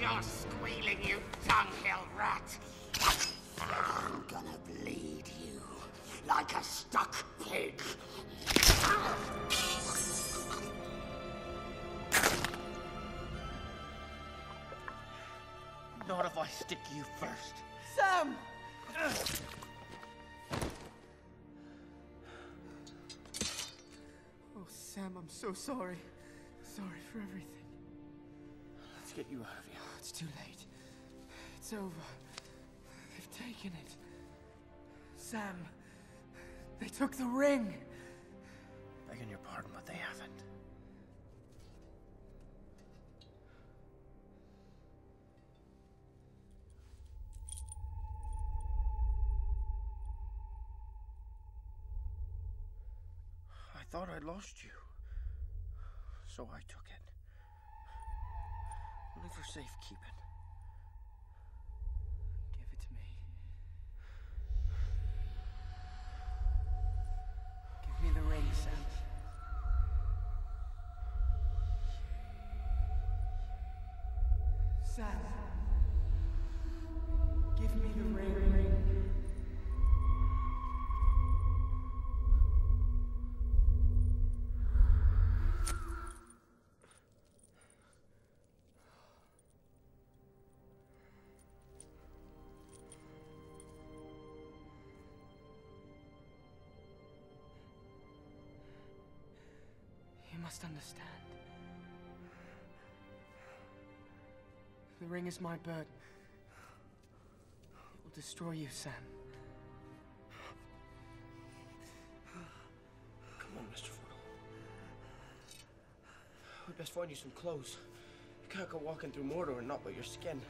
your squealing, you dunghill rat. I'm gonna bleed you like a stuck pig. Not if I stick you first. Sam! Oh, Sam, I'm so sorry. Sorry for everything. Get you out of here. It's too late. It's over. They've taken it. Sam, they took the ring. Begging your pardon, but they haven't. I thought I'd lost you. So I took it. Only for safekeeping. Give it to me. Give me the ring, Sam. Sam. Give me the ring. Must understand. The ring is my burden. It will destroy you, Sam. Come on, Mr. Frodo. We'd best find you some clothes. You can't go walking through Mordor and not but your skin.